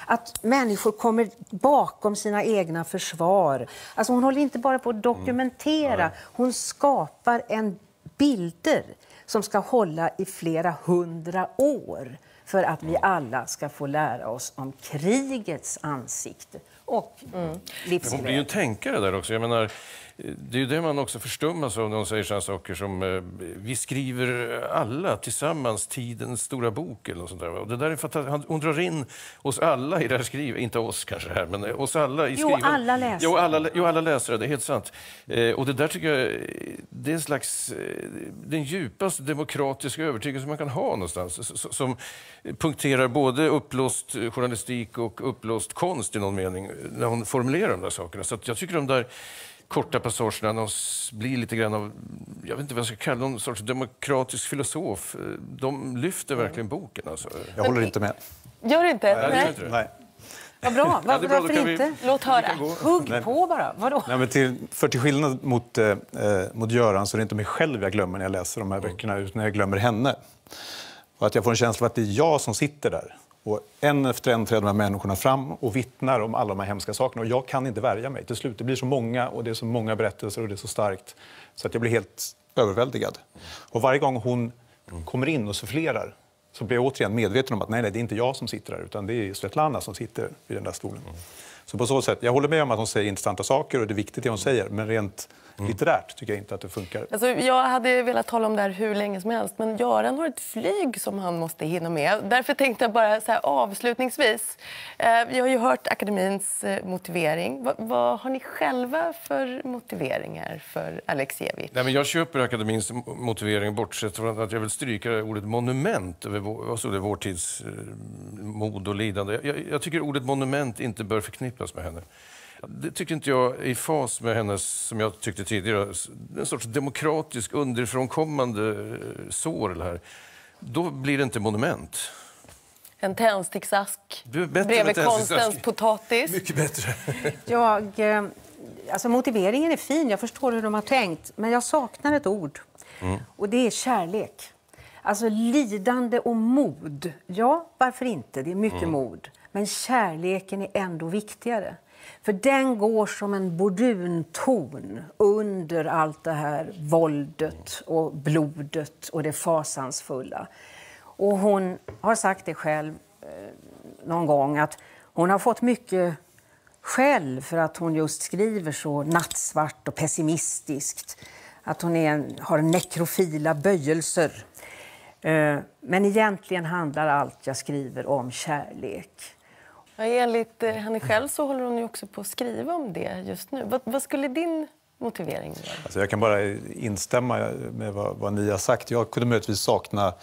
Att människor kommer bakom sina egna försvar. Alltså hon håller inte bara på att dokumentera, hon skapar en bilder som ska hålla i flera hundra år för att vi alla ska få lära oss om krigets ansikte och mm. Men Hon blir ju en tänkare där också. Jag menar, det är det man också förstummas av när hon säger sådana saker som eh, vi skriver alla tillsammans tidens stora bok eller något sånt där. Och det där är han- hon drar in oss alla i det här skrivet, inte oss kanske här, men eh, oss alla i Jo, skrivandet. alla läsare. Jo, alla, jo, alla läsare, det är helt sant. Eh, och det där tycker jag, det är en slags, den djupaste demokratiska övertygelse man kan ha någonstans. Som punkterar både uppblåst eh, journalistik och uppblåst konst i någon mening när hon formulerar de där sakerna. Så jag tycker de där korta passagerna de blir lite grann av, jag vet inte vad jag ska kalla någon sorts demokratisk filosof. De lyfter verkligen boken. Alltså. Jag håller inte med. Gör det inte? Nej, Nej. inte det. Nej. Vad bra. Ja, Var, det är bra, varför kan vi- inte? Låt höra. Hugg Nej. på bara. Vadå? Nej, men till, för till skillnad mot, eh, eh, mot Göran så är det inte mig själv jag glömmer när jag läser de här böckerna, utan jag glömmer henne. Och att jag får en känsla av att det är jag som sitter där. Och en efter en träder de här människorna fram och vittnar om alla de här hemska sakerna. Och jag kan inte värja mig. Till slut, det blir så många och det är så många berättelser och det är så starkt. Så att jag blir helt överväldigad. Och varje gång hon kommer in och sufflerar så blir jag återigen medveten om att nej, nej, det är inte jag som sitter där utan det är Svetlana som sitter vid den där stolen. Så på så sätt, jag håller med om att hon säger intressanta saker och det är viktigt det hon säger, men rent litterärt tycker jag inte att det funkar. Alltså, jag hade velat tala om det här hur länge som helst, men Göran har ett flyg som han måste hinna med. Därför tänkte jag bara så här, avslutningsvis. Eh, vi har ju hört akademins eh, motivering. Va, vad har ni själva för motiveringar för Alexievich? Nej, men jag köper akademins mo- motivering bortsett från att jag vill stryka ordet monument över vår, vad det, vår tids eh, mod och lidande. Jag, jag tycker ordet monument inte bör förknippas med henne. Det tycker inte jag är i fas med hennes, som jag tyckte tidigare, en sorts demokratisk underifrånkommande eh, sorl här. Då blir det inte monument. En tändsticksask bredvid konstens potatis. Mycket bättre. Jag, eh, alltså motiveringen är fin, jag förstår hur de har tänkt. Men jag saknar ett ord. Och det är kärlek. Alltså lidande och mod. Ja, varför inte? Det är mycket Mm. mod. Men kärleken är ändå viktigare. För den går som en bordunton under allt det här våldet och blodet och det fasansfulla. Och hon har sagt det själv eh, någon gång att hon har fått mycket skäll för att hon just skriver så nattsvart och pessimistiskt. Att hon är en, har nekrofila böjelser. Eh, Men egentligen handlar allt jag skriver om kärlek. Ja, enligt eh, henne själv så håller hon ju också på att skriva om det just nu. Vad, vad skulle din motivering vara? Alltså jag kan bara instämma med vad, vad ni har sagt. Jag kunde möjligtvis sakna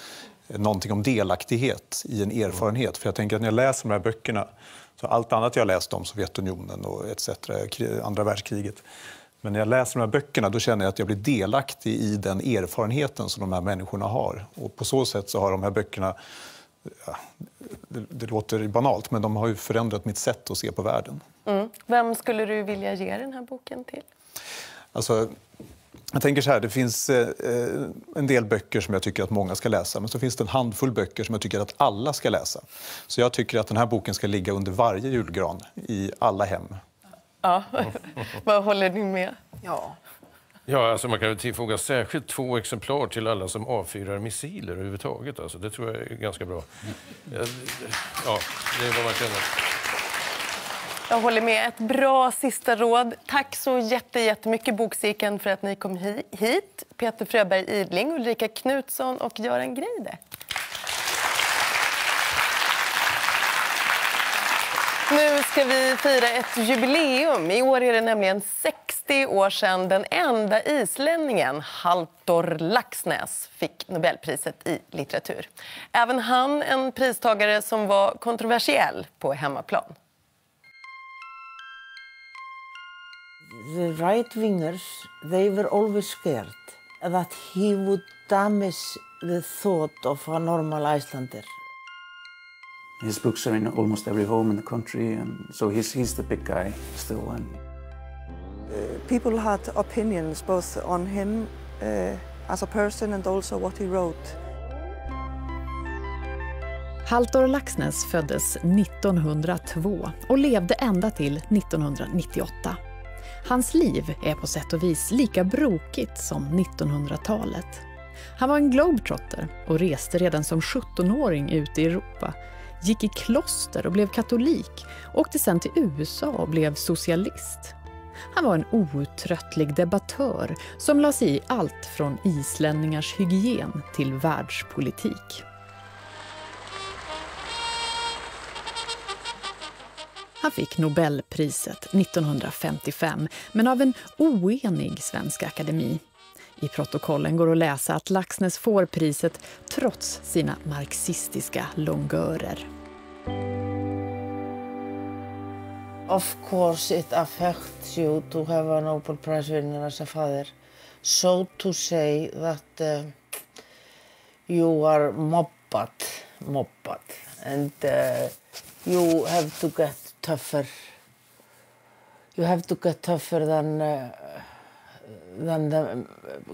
någonting om delaktighet i en erfarenhet. För jag tänker att när jag läser de här böckerna, så allt annat jag läst om Sovjetunionen och etc., andra världskriget. Men när jag läser de här böckerna då känner jag att jag blir delaktig i den erfarenheten som de här människorna har. Och på så sätt så har de här böckerna, ja, det, det låter banalt, men de har ju förändrat mitt sätt att se på världen. Mm. Vem skulle du vilja ge den här boken till? Alltså, jag tänker så här, det finns eh, en del böcker som jag tycker att många ska läsa, men så finns det en handfull böcker som jag tycker att alla ska läsa. Så jag tycker att den här boken ska ligga under varje julgran i alla hem. Ja, vad håller ni med? Ja. Ja, alltså man kan väl tillfoga särskilt två exemplar till alla som avfyrar missiler överhuvudtaget. Alltså, det tror jag är ganska bra. Ja, det är vad man känner. Jag håller med. Ett bra sista råd. Tack så jätte, jättemycket Bokcirkeln för att ni kom hit. Peter Fröberg Idling, Ulrika Knutsson och Göran Greide. Nu ska vi fira ett jubileum. I år är det nämligen 60 år sedan den enda islänningen, Haltor Laxnäs, fick Nobelpriset i litteratur. Även han en pristagare som var kontroversiell på hemmaplan. the right wingers they were always scared that he would damage the thought of a normal Icelander. His books are in almost every home in the country, and so he's, he's the big guy still. And People had opinions both on him uh, as a person and also what he wrote. Halldor Laxness föddes 1902 och levde ända till 1998. Hans liv är på sätt och vis lika brokigt som 1900-talet. Han var en globetrotter och reste redan som 17-åring ut i Europa, gick i kloster och blev katolik, åkte sen till USA och blev socialist. Han var en outtröttlig debattör som la sig i allt från islänningars hygien till världspolitik. Han fick Nobelpriset 1955, men av en oenig svensk akademi. I protokollen går att läsa att Laxness får priset trots sina marxistiska longörer. Of course it affects you to have a Nobel Prize winner as a father. So to say that uh, you are mobbed, mobbed. and uh, you have to get tougher. You have to get tougher than uh, than the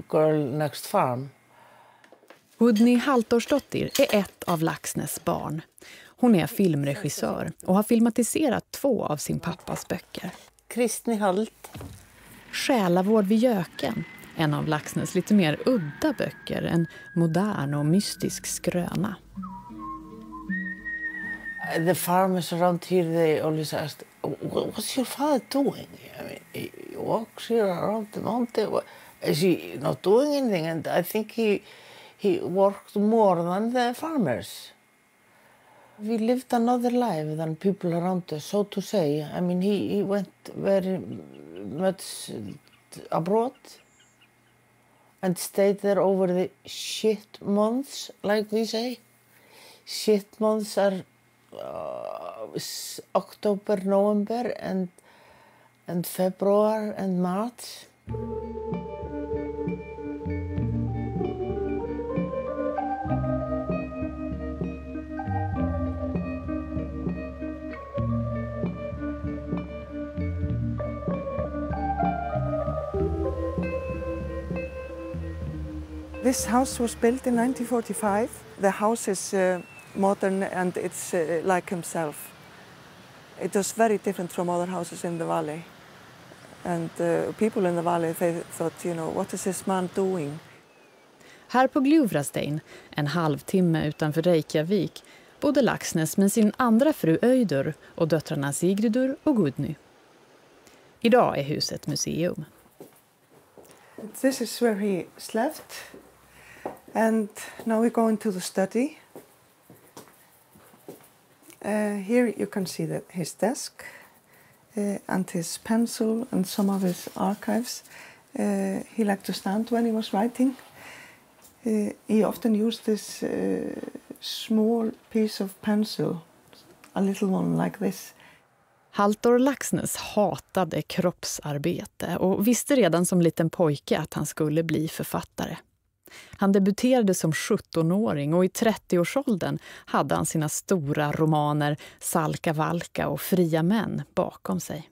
girl next farm. Udni Haltorsdottir är ett av Laxnäs barn. Hon är filmregissör och har filmatiserat två av sin pappas böcker. Kristni Halt. Själavård vid Göken, en av Laxnäs lite mer udda böcker, en modern och mystisk skröna. The farmers around here, they always asked, what's your father doing? I mean, he walks here around the mountain. Is he not doing anything? And I think he, he worked more than the farmers. We lived another life than people around us, so to say. I mean, he, he went very much abroad and stayed there over the shit months, like we say. Shit months are uh, October, November, and and February and March. This house was built in 1945. The house is uh, modern and it's uh, like himself. It was very different from other houses in the valley. And uh, people in the valley, they thought, you know, what is this man doing? Här på Gljuvrastein, en halvtimme utanför Reykjavik, bodde Laxnäs med sin andra fru Öjdur och döttrarna Sigridur och Gudny. Idag är huset museum. This is where he slept. And now we go into the study. Uh, here you can see that his desk uh, and his pencil and some of his archives. Uh, he liked to stand when he was writing. Uh, he often used this uh, small piece of pencil, a little one like this. Haltor Laxnäs hatade kroppsarbete och visste redan som liten pojke att han skulle bli författare. Han debuterade som 17-åring och i 30-årsåldern hade han sina stora romaner Salka Valka och Fria män bakom sig.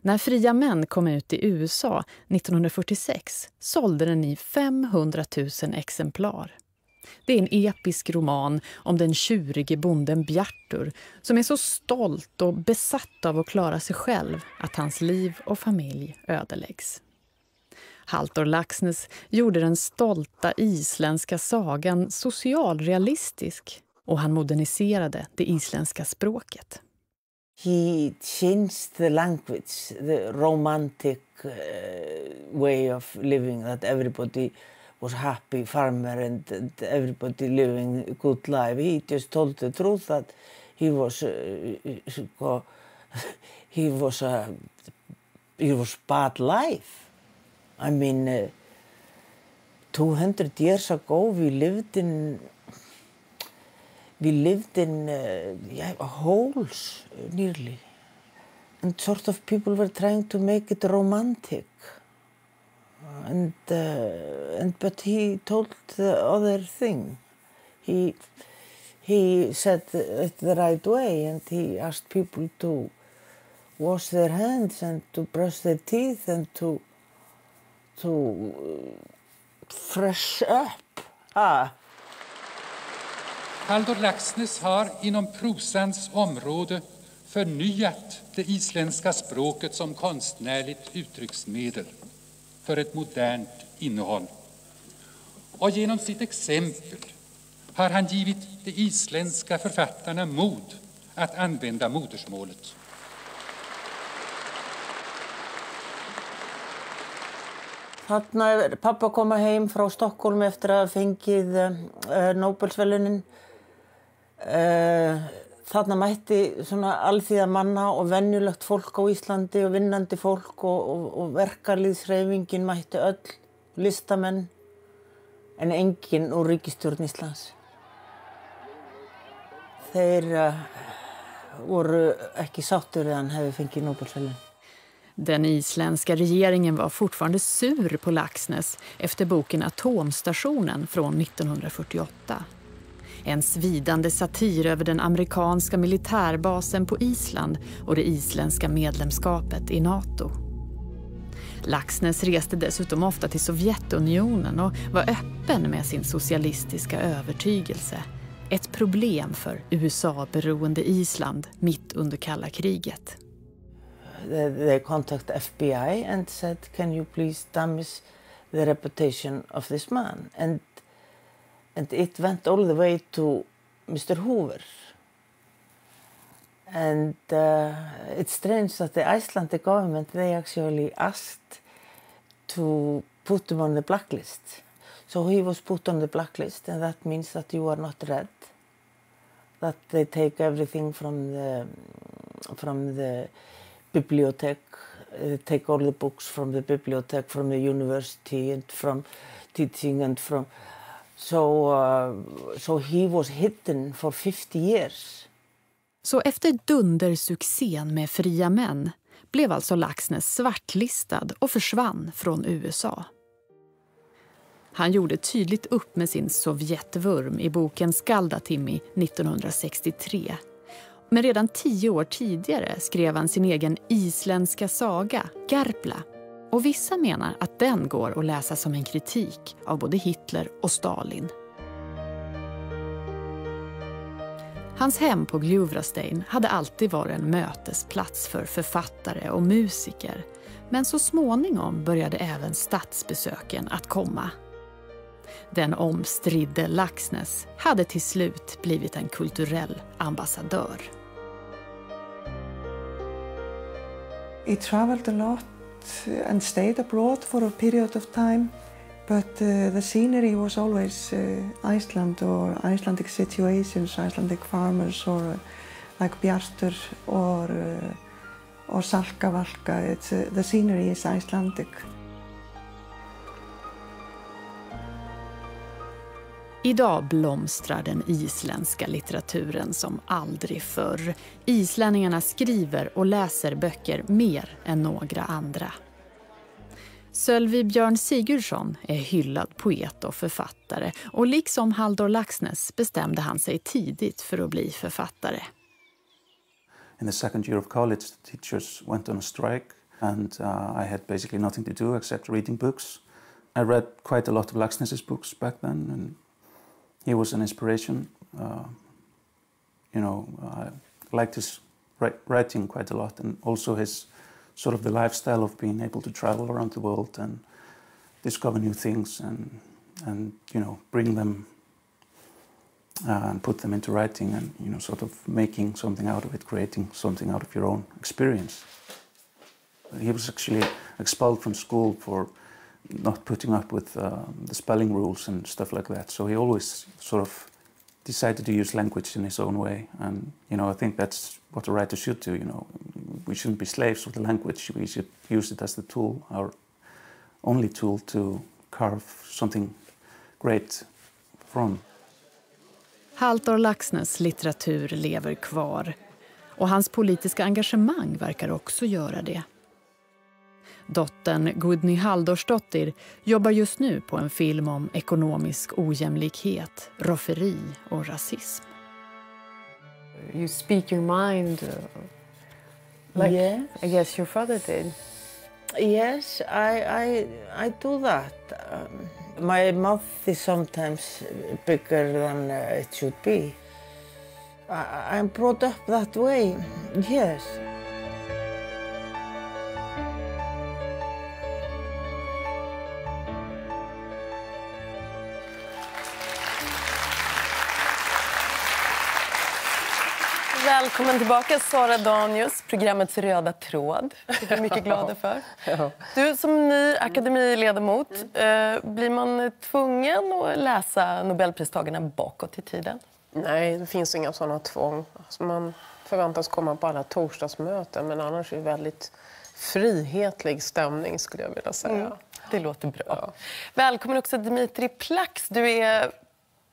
När Fria män kom ut i USA 1946 sålde den i 500 000 exemplar. Det är en episk roman om den tjurige bonden Bjartur som är så stolt och besatt av att klara sig själv att hans liv och familj ödeläggs. Haltor Laxnäs gjorde den stolta isländska sagan socialrealistisk och han moderniserade det isländska språket. He changed the language, the romantic uh, way of living that everybody was happy farmer and, and everybody living a good life. He just told the truth that he was uh, he was a he was bad life. I mean, uh, 200 years ago, we lived in we lived in uh, yeah, holes nearly, and sort of people were trying to make it romantic. And uh, and but he told the other thing. He he said it the right way, and he asked people to wash their hands and to brush their teeth and to to eh, fresh up. Ah. Halldor Laxness har inom prosans område förnyat det isländska språket som konstnärligt uttrycksmedel för ett modernt innehåll. Och genom sitt exempel har han givit de isländska författarna mod att använda modersmålet. Þarna er pappa að koma heim frá Stokkólum eftir að fengið uh, Nobelsvelunin. Uh, þarna mætti svona alþýða manna og vennjulegt fólk á Íslandi og vinnandi fólk og, og, og verkarliðsreifingin mætti öll listamenn en enginn úr ríkistjórn Íslands. Þeir uh, voru ekki sáttur eða hann hefði fengið Nobelsvelunin. Den isländska regeringen var fortfarande sur på Laxness efter boken Atomstationen från 1948. En svidande satir över den amerikanska militärbasen på Island och det isländska medlemskapet i Nato. Laxness reste dessutom ofta till Sovjetunionen och var öppen med sin socialistiska övertygelse. Ett problem för USA-beroende Island mitt under kalla kriget. They, they contacted FBI and said, "Can you please damage the reputation of this man?" And and it went all the way to Mr. Hoover. And uh, it's strange that the Icelandic government they actually asked to put him on the blacklist. So he was put on the blacklist, and that means that you are not red. That they take everything from the from the bibliothek, uh, eh, take all the books from the bibliothek, from the university, and from teaching, and from. So, uh, so he was hidden for 50 years. Så efter dundersuccén med Fria män blev alltså Laxness svartlistad och försvann från USA. Han gjorde tydligt upp med sin Sovjetvurm i boken Skaldatimi 1963. Men redan tio år tidigare skrev han sin egen isländska saga, Garpla. Och vissa menar att den går att läsa som en kritik av både Hitler och Stalin. Hans hem på Gljuvrastein hade alltid varit en mötesplats för författare och musiker. Men så småningom började även statsbesöken att komma. Den omstridde Laxness hade till slut blivit en kulturell ambassadör. He traveled a lot and stayed abroad for a period of time. But uh, the scenery was always uh, Iceland or Icelandic situations, Icelandic farmers or uh, like Bjartur or, uh, or Salkavalka. It's, uh, the scenery is Icelandic. Idag blomstrar den isländska litteraturen som aldrig förr. Islänningarna skriver och läser böcker mer än några andra. Sölvi Björn Sigurdsson är hyllad poet och författare och liksom Haldor Laxness bestämde han sig tidigt för att bli författare. In the second year of college, the teachers went on a strike, and uh, I had basically nothing to do except reading books. I read quite a lot of Laxness's books back then, and he was an inspiration. Uh, you know, I liked his writing quite a lot, and also his sort of the lifestyle of being able to travel around the world and discover new things and and you know bring them uh, and put them into writing and you know sort of making something out of it, creating something out of your own experience. He was actually expelled from school for not putting up with uh, the spelling rules and stuff like that. So he always sort of decided to use language in his own way, and you know I think that's what a writer should do. You know, we shouldn't be slaves of the language. We should use it as the tool, our only tool to carve something great from. Haltor Laxness litteratur lever kvar och hans politiska engagemang verkar också göra det. Dottern Gudny Haldorsdottir jobbar just nu på en film om ekonomisk ojämlikhet, rofferi och rasism. You speak your mind, uh, like Yes. I guess your father did. Yes, I, I, I do that. Um, my mouth is sometimes bigger than uh, it should be. I, I'm brought up that way, yes. Välkommen tillbaka, Sara Danius, programmets röda tråd. Det är vi mycket glada för. Du, som ny akademiledamot, eh, blir man tvungen att läsa Nobelpristagarna bakåt i tiden? Nej, det finns inga sådana tvång. Alltså man förväntas komma på alla torsdagsmöten men annars är det väldigt frihetlig stämning skulle jag vilja säga. Mm, det låter bra. Välkommen också Dimitri Plax. Du är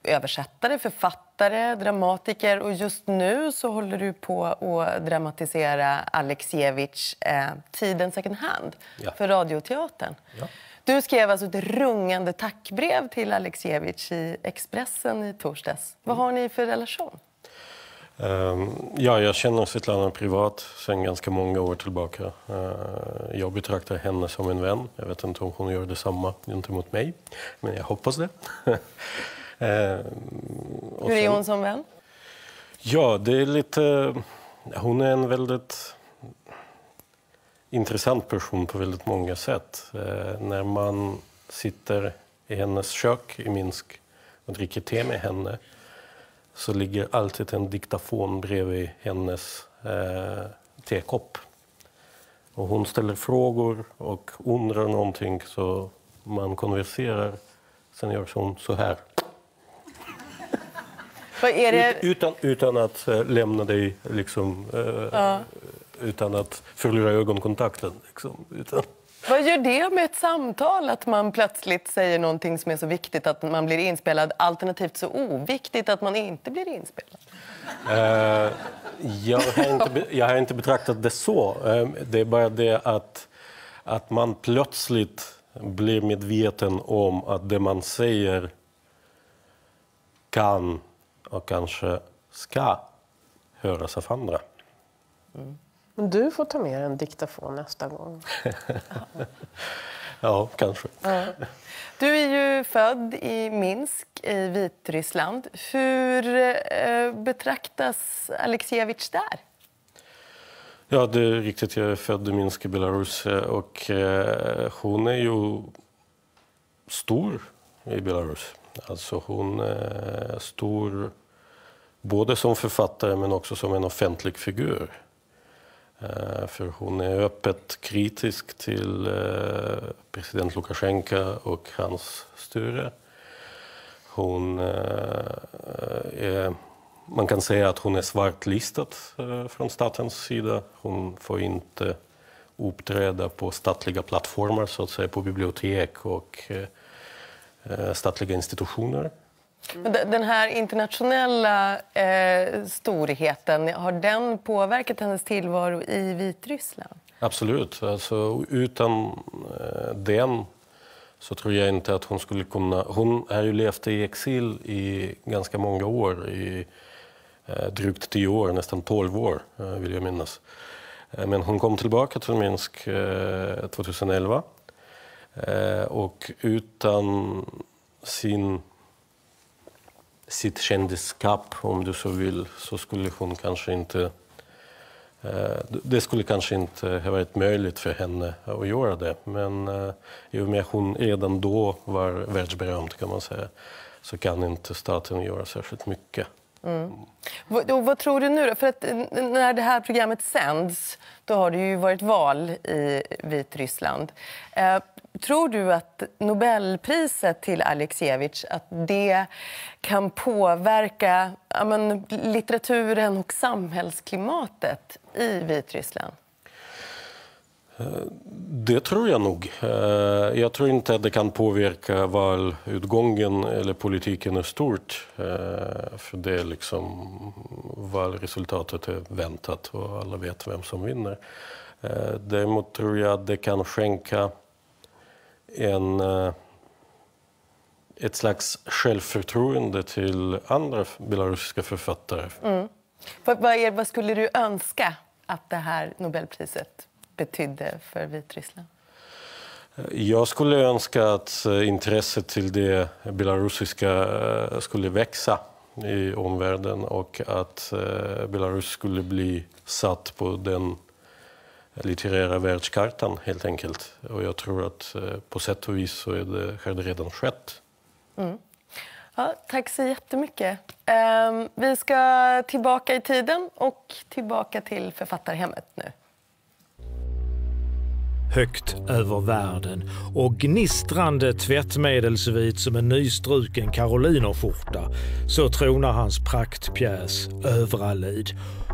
översättare, författare, dramatiker och just nu så håller du på att dramatisera Alexievich eh, Tiden second hand Ja. för Radioteatern. Ja. Du skrev alltså ett rungande tackbrev till Alexievich i Expressen i torsdags. Vad har ni för relation? Um, ja, jag känner Svetlana privat sedan ganska många år tillbaka. Uh, jag betraktar henne som en vän. Jag vet inte om hon gör detsamma gentemot mig, men jag hoppas det. uh, Hur är hon som vän? Ja, det är lite... Hon är en väldigt intressant person på väldigt många sätt. Uh, när man sitter i hennes kök i Minsk och dricker te med henne så ligger alltid en diktafon bredvid hennes eh, tekopp. Och hon ställer frågor och undrar någonting så man konverserar. Sen gör hon så här. Det... Utan, utan att äh, lämna dig, liksom, äh, ja. utan att förlora ögonkontakten. Liksom, utan... Vad gör det med ett samtal att man plötsligt säger någonting som är så viktigt att man blir inspelad alternativt så oviktigt att man inte blir inspelad? Uh, jag, har inte, jag har inte betraktat det så. Uh, det är bara det att, att man plötsligt blir medveten om att det man säger kan och kanske ska höras av andra. Mm. Du får ta med en diktafon nästa gång. ja, kanske. Ja. Du är ju född i Minsk i Vitryssland. Hur eh, betraktas Alexievich där? Ja, det är riktigt. Jag är född i Minsk i Belarus och eh, hon är ju stor i Belarus. Alltså hon är stor både som författare men också som en offentlig figur. Eh, för hon är öppet kritisk till eh, president Lukasjenko och hans styre. Hon är, man kan säga att hon är svartlistad från statens sida. Hon får inte uppträda på statliga plattformar, så att säga, på bibliotek och statliga institutioner. Den här internationella eh, storheten, har den påverkat hennes tillvaro i Vitryssland? Absolut. Alltså, utan eh, den så tror jag inte att hon skulle kunna... Hon har ju levt i exil i ganska många år, i eh, drygt tio år, nästan tolv år eh, vill jag minnas. Eh, men hon kom tillbaka till Minsk 2011 eh, Eh, och utan sin sitt kändisskap, om du så vill, så skulle hon kanske inte... Eh, det skulle kanske inte ha varit möjligt för henne att göra det. Men eh, i och med att hon redan då var världsberömd kan man säga, så kan inte staten göra särskilt mycket. Mm. Och vad, tror du nu då? För att när det här programmet sänds, då har det ju varit val i Vitryssland. Tror du att Nobelpriset till Alexievich att det kan påverka ja, men, litteraturen och samhällsklimatet i Vitryssland? Eh, det tror jag nog. Eh, jag tror inte att det kan påverka valutgången eller politiken i stort. Eh, för det är liksom, valresultatet är väntat och alla vet vem som vinner. Däremot tror jag att det kan skänka en, ett slags självförtroende till andra belarusiska författare. Mm. Vad, är, vad skulle du önska att det här Nobelpriset betydde för Vitryssland? Jag skulle önska att eh, intresset till det belarusiska eh, skulle växa i omvärlden och att eh, Belarus skulle bli satt på den litterära världskartan helt enkelt. Och jag tror att på sätt och vis så är det, har det redan skett. Mm. Ja, tack så jättemycket. Um, vi ska tillbaka i tiden och tillbaka till författarhemmet nu högt över världen och gnistrande tvättmedelsvit som en nystruken karolinerskjorta så tronar hans praktpjäs Övralid.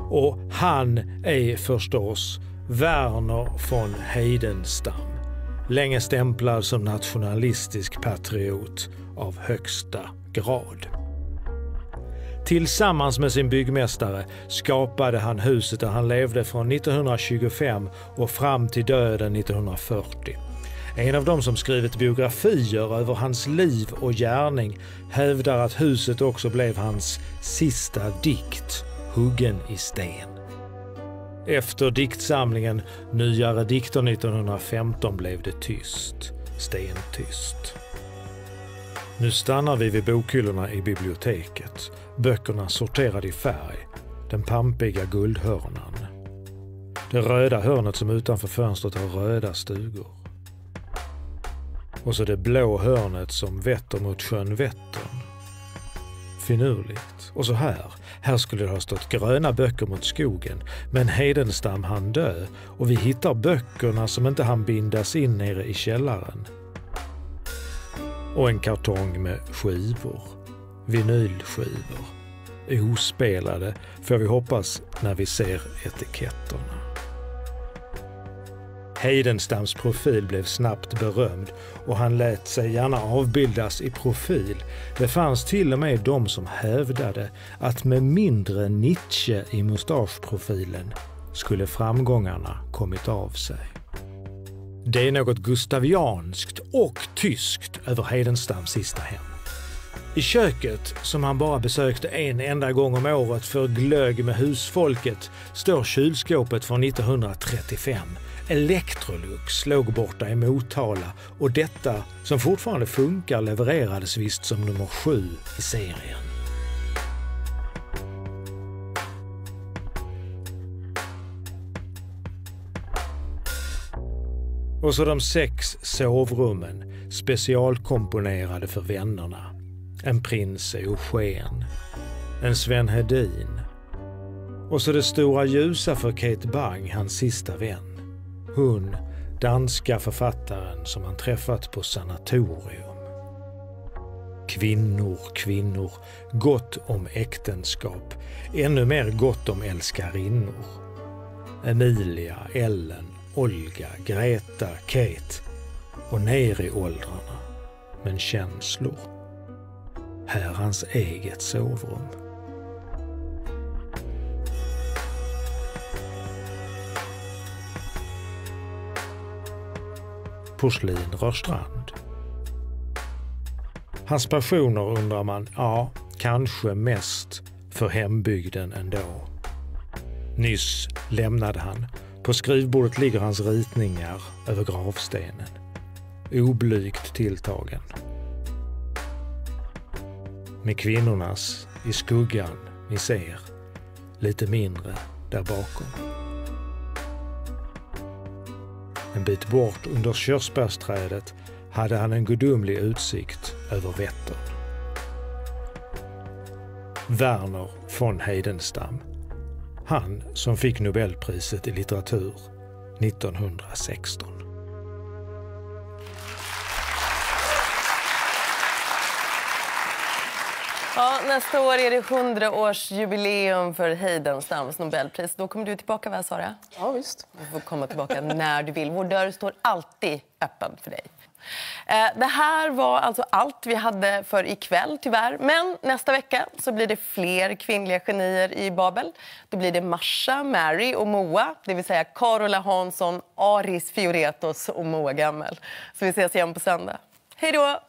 Och han är förstås Verner von Heidenstam. Länge stämplad som nationalistisk patriot av högsta grad. Tillsammans med sin byggmästare skapade han huset där han levde från 1925 och fram till döden 1940. En av dem som skrivit biografier över hans liv och gärning hävdar att huset också blev hans sista dikt, huggen i sten. Efter diktsamlingen Nyare dikter 1915 blev det tyst. Stentyst. Nu stannar vi vid bokhyllorna i biblioteket. Böckerna sorterade i färg. Den pampiga guldhörnan. Det röda hörnet som utanför fönstret har röda stugor. Och så det blå hörnet som vetter mot sjön Vättern. Finurligt. Och så här. Här skulle det ha stått gröna böcker mot skogen. Men Hedenstam han dö och vi hittar böckerna som inte han bindas in nere i källaren. Och en kartong med skivor. Vinylskivor. Ospelade, får vi hoppas när vi ser etiketterna. Heidenstams profil blev snabbt berömd och han lät sig gärna avbildas i profil. Det fanns till och med de som hävdade att med mindre Nietzsche i mustaschprofilen skulle framgångarna kommit av sig. Det är något gustavianskt och tyskt över Heidenstams sista hem. I köket, som han bara besökte en enda gång om året för glögg med husfolket, står kylskåpet från 1935 Electrolux låg borta i Motala och detta, som fortfarande funkar, levererades visst som nummer sju i serien. Och så de sex sovrummen, specialkomponerade för vännerna. En prins Eugen, en Sven Hedin och så det stora ljusa för Kate Bang, hans sista vän. Hon, danska författaren som han träffat på sanatorium. Kvinnor, kvinnor, gott om äktenskap, ännu mer gott om älskarinnor. Emilia, Ellen, Olga, Greta, Kate och ner i åldrarna. Men känslor. Här hans eget sovrum. Porslin Rörstrand. Hans passioner undrar man, ja, kanske mest för hembygden ändå. Nyss lämnade han. På skrivbordet ligger hans ritningar över gravstenen. Oblygt tilltagen. Med kvinnornas i skuggan ni ser, lite mindre där bakom. Bit bort under körsbärsträdet hade han en gudomlig utsikt över Vättern. Werner von Heidenstam. Han som fick Nobelpriset i litteratur 1916. Ja, nästa år är det 100-årsjubileum för Heidenstams Nobelpris. Då kommer du tillbaka, va, Sara? Ja, visst. Du får komma tillbaka när du vill. Vår dörr står alltid öppen för dig. Eh, det här var alltså allt vi hade för ikväll, tyvärr. Men nästa vecka så blir det fler kvinnliga genier i Babel. Då blir det Marsha, Mary och Moa, det vill säga Carola Hansson, Aris Fioretos och Moa Gammel. Så vi ses igen på söndag. Hej då!